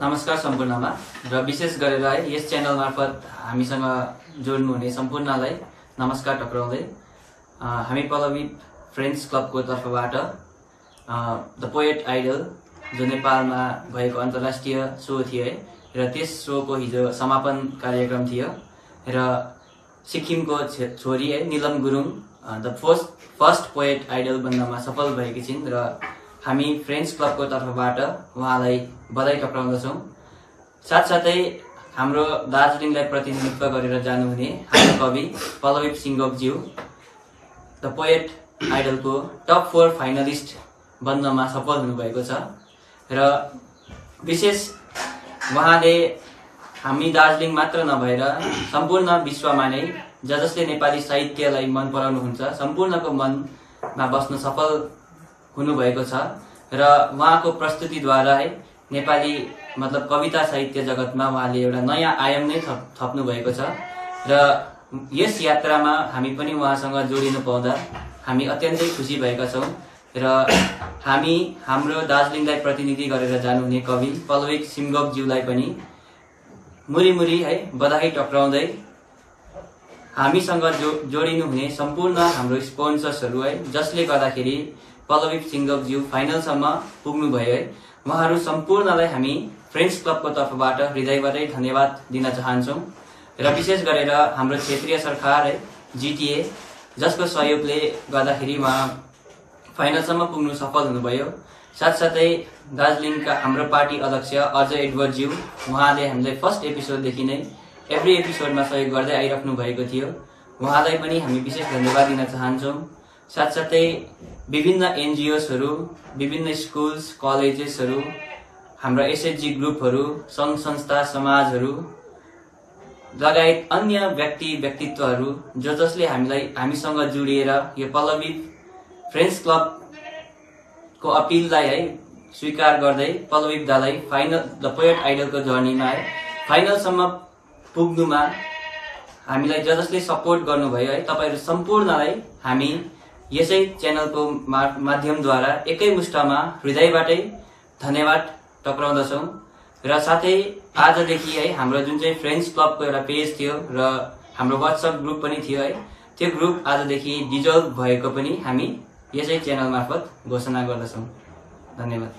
नमस्कार सम्पूर्णमा र विशेष गरेर है यस च्यानल मार्फत हामीसँग जोड्नुहुने सम्पूर्णलाई नमस्कार टक्राउँदै हामी पल्लवी फ्रेन्ड्स क्लबको तर्फबाट द पोएट आइडल जो नेपालमा भएको अन्तर्राष्ट्रिय सो थियो है र त्यस सोको हिजो समापन कार्यक्रम थियो र सिक्किमको छोरी है Nilam Gurung the first first poet idol बन्नमा सफल भएकी छिन् र हामी फ्रेन्ड्स क्लबको तर्फबाट उहाँलाई बधाई टक्राउँदछौँ। साथसाथै हाम्रो दार्जिलिङलाई प्रतिनिधित्व गरेर जानुहुने हाम्रो कवि पल्लवी सिङ्गोपज्यू द पोएट आइडलको टप फोर फाइनलिस्ट बन्नमा सफल हुनुभएको छ र विशेष उहाँले हामी दार्जिलिङ मात्र नभएर सम्पूर्ण विश्वमा नै ज जसले नेपाली साहित्यलाई मन पराउनुहुन्छ सम्पूर्णको मनमा बस्न सफल हुनुभएको छ र उहाँको प्रस्तुतिद्वारा है नेपाली मतलब कविता साहित्य जगतमा उहाँले एउटा नयाँ आयाम नै थप थप्नु भएको छ र यस यात्रामा हामी पनि उहाँसँग जोडिनु पाउँदा हामी अत्यन्तै खुसी भएका छौँ र हामी हाम्रो दार्जिलिङलाई प्रतिनिधि गरेर जानुहुने कवि पल्लविक सिङ्गपज्यूलाई पनि मुरी मुरी है बधाई टक्राउँदै हामीसँग जो जोडिनु हुने सम्पूर्ण हाम्रो स्पोन्सर्सहरू है जसले गर्दाखेरि पल्लवी सिङ्गपज्यू फाइनलसम्म पुग्नुभयो है। उहाँहरू सम्पूर्णलाई हामी फ्रेन्ड्स क्लबको तर्फबाट हृदयबाटै धन्यवाद दिन चाहन्छौँ। र विशेष गरेर हाम्रो क्षेत्रीय सरकार है जिटिए जसको सहयोगले गर्दाखेरि उहाँ फाइनलसम्म पुग्नु सफल हुनुभयो। साथसाथै दार्जिलिङका हाम्रो पार्टी अध्यक्ष अजय एडवर्डज्यू उहाँले हामीलाई फर्स्ट एपिसोडदेखि नै एभ्री एपिसोडमा सहयोग गर्दै आइराख्नु भएको थियो। उहाँलाई पनि हामी विशेष धन्यवाद दिन चाहन्छौँ। साथसाथै विभिन्न एनजिओसहरू विभिन्न स्कुल्स कलेजेसहरू हाम्रा एसएचजी ग्रुपहरू सङ्घ संस्था समाजहरू लगायत अन्य व्यक्ति व्यक्तित्वहरू जो जसले हामीलाई हामीसँग जोडिएर यो पल्लवी फ्रेन्ड्स क्लबको अपिललाई है स्वीकार गर्दै पल्लवी दालाई फाइनल द पोएट आइडलको जर्नीमा है फाइनलसम्म पुग्नुमा हामीलाई ज जसले सपोर्ट गर्नुभयो है तपाईँहरू सम्पूर्णलाई हामी यसै च्यानलको माध्यमद्वारा एकै मुष्टमा हृदयबाटै धन्यवाद टक्राउँदछौँ। र साथै आजदेखि है हाम्रो जुन चाहिँ फ्रेन्ड्स क्लबको एउटा पेज थियो र हाम्रो वाट्सएप ग्रुप पनि थियो है त्यो ग्रुप आजदेखि डिजल्भ भएको पनि हामी यसै च्यानल मार्फत घोषणा गर्दछौँ। धन्यवाद।